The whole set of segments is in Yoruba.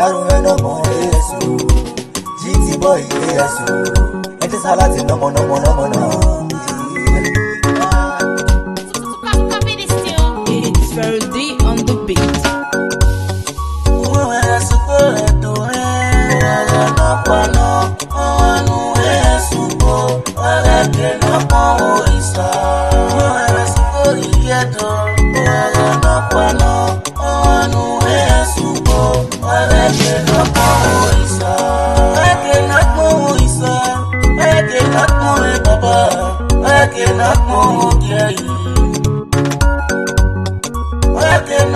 ṣàrùn ẹnu ọmọ ẹyẹ sùúrù gt boy ẹyẹ sùúrù ẹ tẹsán láti nọmọ nọmọ nọmọ náà.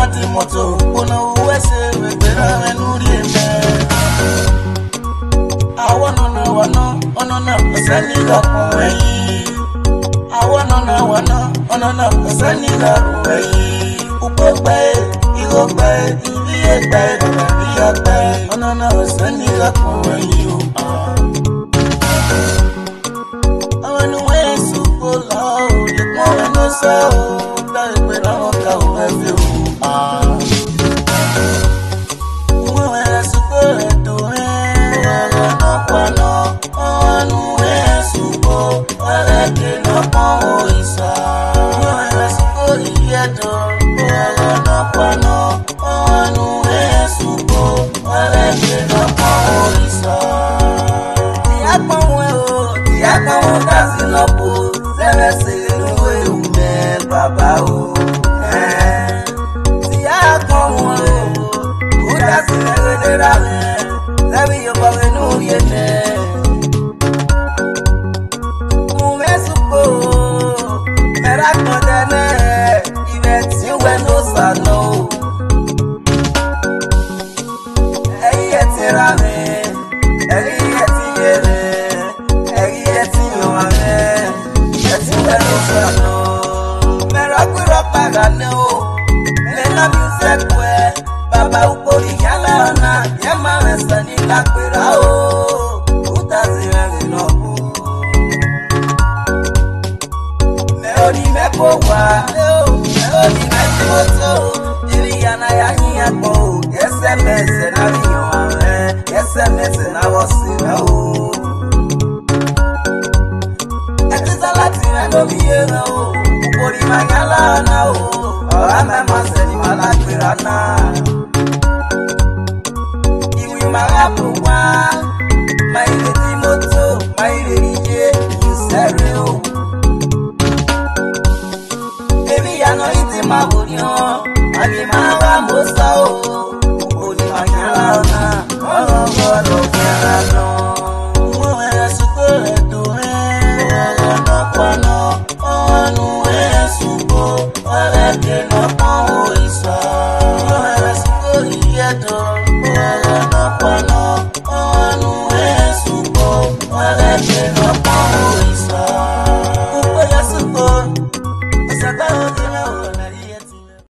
mmadụ moto ụna uwe si webere ha n'uri eme awa nọ n'ụwa nọ ọnọ na mpesa n'ile ọkpụnwe yi awa nọ n'ụwa nọ ọnọ na mpesa n'ile ọkpụnwe yi ụgbọ gbae ihe ogbae ihe gbae ihe ogbae ọnọ na mpesa n'ile ọkpụnwe yi Àwọn ènìyàn ń sùn kó lọ́ọ́ òye pọ́n ẹnu sọ́ọ́. lẹ́rẹ̀sì nínú ewu mẹ́ bàbá o. Tíyá kan wọn o, kó dá sí lẹ́wé lera mẹ́, lẹ́bí yọkọ inú yé lápẹ̀rá o òkúta sì rẹ̀rìn lọ bò. mẹ́ ò ní mẹ́kò wá mẹ́ ò ní mẹ́kò mọ́tò ìrì yànnàyà yín o ẹsẹ̀ mẹ́sẹ̀ náà o. ẹtí sálá ti rẹ̀ lómi sábò wá máìlè tí mọ́tò máìlè níye yìí sẹ́rẹ̀ o. èmi yànnà yìí ti máa wò ní ọ́ àbí máa bá mo sọ I'll let you know.